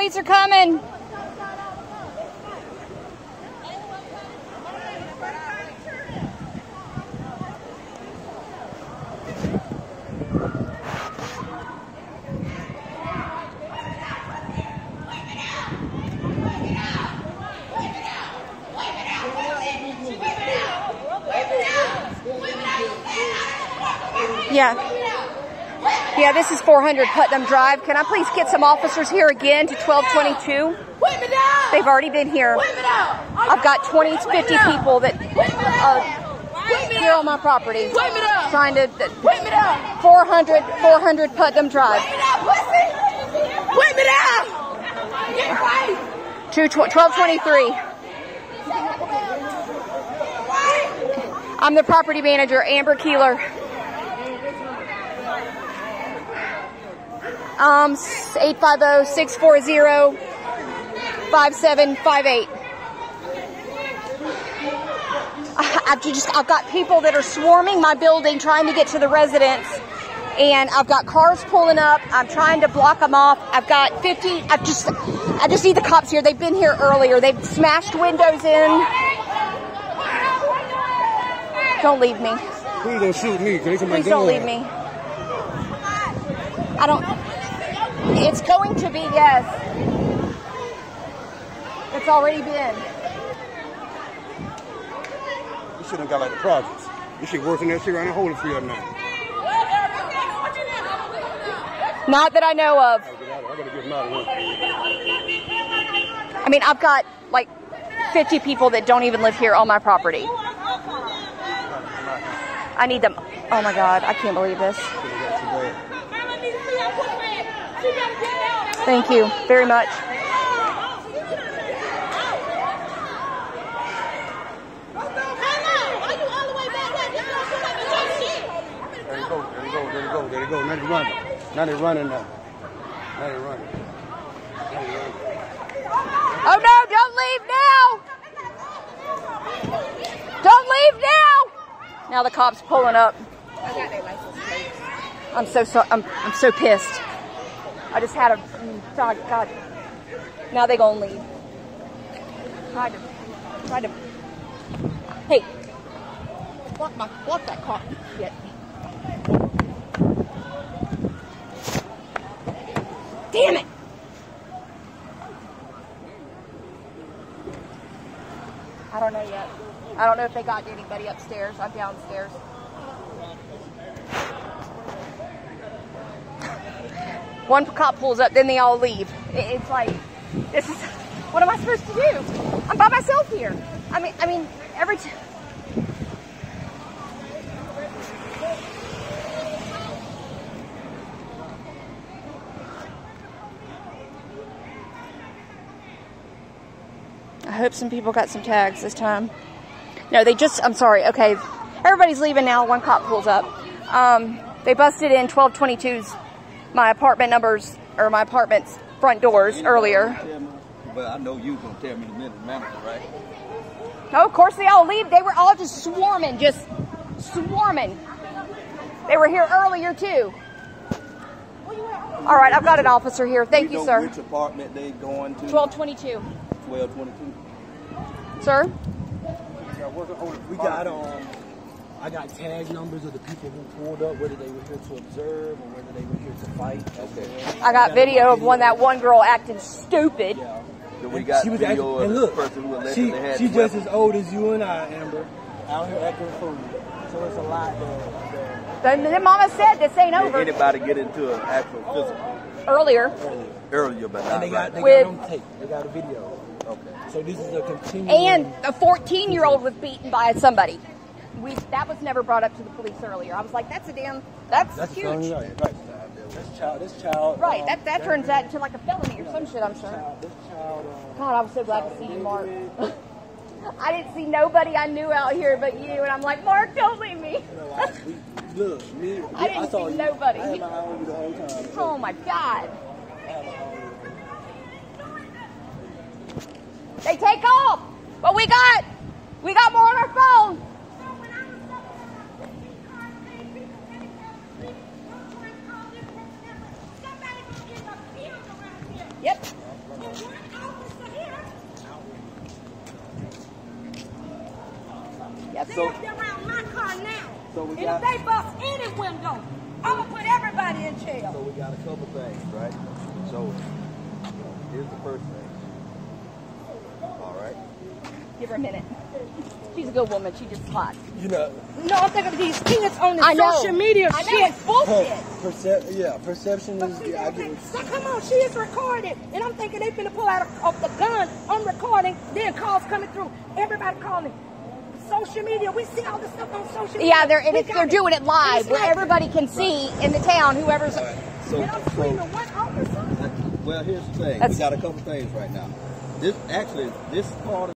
police are coming. Yeah. Yeah, this is 400 Putnam Drive. Can I please get some officers here again to 1222? Wait me down! They've already been here. I've got 20 to 50 people that are here on my property trying to Wait 400 400 Putnam Drive. Wait me down, pussy! Wait me down! Get right! Two 1223. I'm the property manager, Amber Keeler. Um, 850-640-5758. I- I've just, I've got people that are swarming my building trying to get to the residents. And I've got cars pulling up. I'm trying to block them off. I've got 50, I've just, I just need the cops here. They've been here earlier. They've smashed windows in. Don't leave me. Please don't shoot me, Please don't leave me. I don't. It's going to be, yes. It's already been. You shouldn't have got like the projects. You should than that shit right now, Holyfield now. Not that I know of. I gotta, get him out. I mean, I've got like 50 people that don't even live here on my property. I need them. Oh my God, I can't believe this. Thank you very much. There you go, there you go, there you go, there you go. Now they running. Now they running now. Now they running. Now they running. Oh no, don't leave now! Don't leave now! Now the cops pulling up. I'm so so I'm I'm so pissed. I just had a mm, God, God. Now they gonna leave. Tried to tried to Hey. Block my block that car. Damn it! I don't know yet. I don't know if they got anybody upstairs. I'm downstairs. One cop pulls up, then they all leave. It's like, this is, what am I supposed to do? I'm by myself here. I mean, I mean, every time. I hope some people got some tags this time. No, they just, I'm sorry, okay. Everybody's leaving now. One cop pulls up. Um, they busted in 1222's, my apartment numbers, or my apartment's front doors earlier. But I know you gonna tell me the minute manager, right? No, of course they all leave. They were all just swarming, just swarming. They were here earlier too. All right, I've got an officer here. Thank you, know sir. Which apartment they going to? 1222. 1222. Sir? We got um, I got tag numbers of the people who pulled up, whether they were here to observe or whether they were here to fight. Okay. I got video of one that one girl acting stupid. Yeah. Then we got she was video acting, and of look, the person who allegedly she, had she's the just as old as you and I, Amber, out here acting a fool. So it's a lot that, The, the mama said this ain't Did over anybody get into an actual oh, physical uh, earlier. earlier. earlier, but And not they got right they? With- got on tape. They got a video. Okay. So this is a continuing. And a 14 year old was beaten by somebody. We that was never brought up to the police earlier. I was like, that's a damn, that's, that's huge. felony, right? This child. This child. Right, um, that, that turns that into like a felony or some shit, I'm sure. Child. Um, God, I was so glad to see you, Mark. I didn't see nobody I knew out here but you, and I'm like, Mark, don't leave me. you know, I, we, look, me. I didn't saw see you. nobody. I had my eye on you the whole time. Oh my God. I had my eye on you. They take off. But we got, So- left around my car now. So we and got- if they bust any window, I'm gonna put everybody in jail. So we got a couple things, right? So here's the first thing. All right. Give her a minute. She's a good woman. She just slides. You know, No, I'm thinking of these kids on the I know. social media I know, shit. it's bullshit. percep- yeah, perception But is. see, I okay, so come on, she is recorded, and I'm thinking they finna pull out a, of the gun. I'm recording, then calls coming through. Everybody calling. Social media, we see all this stuff on social media. Yeah, they're and it's, they're it. doing it live It's where like- everybody can see in the town. Whoever's So, so screaming, what officer? well, here's the thing. That's- we got a couple things right now. This actually, this part of